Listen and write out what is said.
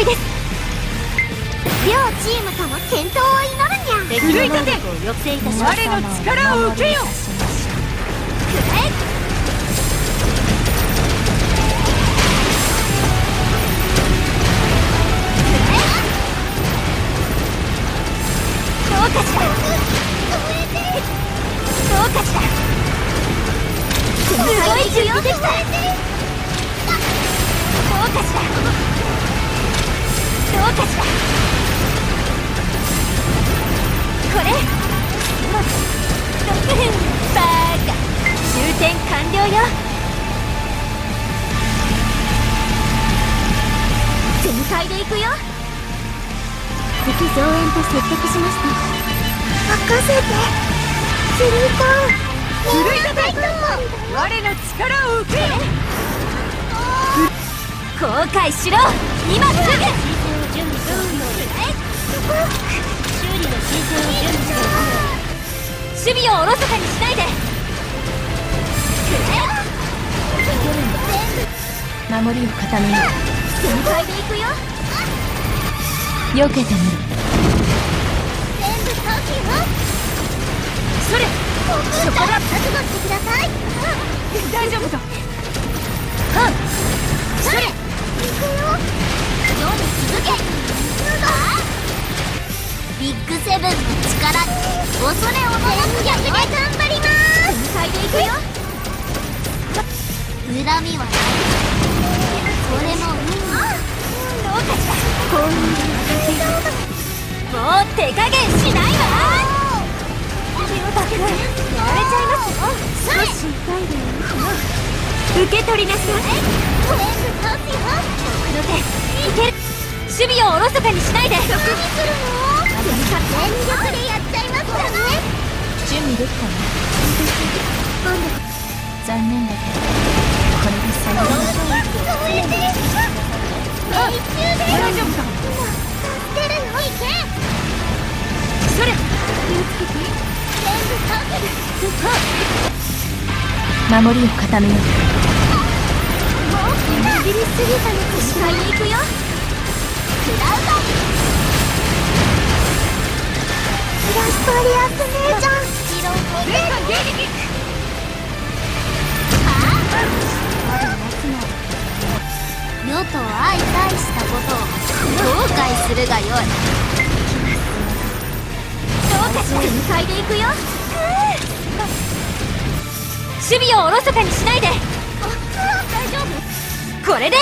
態です。両チームとも健闘を祈るにゃ。敵の能力を抑制いたします我の力を受けよくれ。どうかしらどうかしらすごい準備できた。どうかしらこれ。バ終点完了よ。全開で行くよ。敵増援と説得しました。任せて。スリート奮い立て我の力を受け。後悔しろ。今すぐ修理の申請を準備して守備をおろそかにしないで守りを固めよう。全開でいくよ。避けてみる。それそこだ覚悟してくだブンの力恐れをのなす逆で頑張ります全開で行くよ恨みはないそれも運どうかしらこういうもう手加減しないわ。だけでやられちゃいますよ少し痛いで受け取りなさい全部倒すよ僕の手いける守備をおろそかにしないでどこに来るの全力でやっちゃいますからね準備できたわ今度残念だけどこれで最後止めて。命中で大丈夫か助けるよいけそれ気をつけて。守りを固めようもうビビりすぎたのかしらに行くよクラウド世と相対したことを後悔するがよいどうかしら全開で行くよ守備をおろそかにしないで大丈夫。これで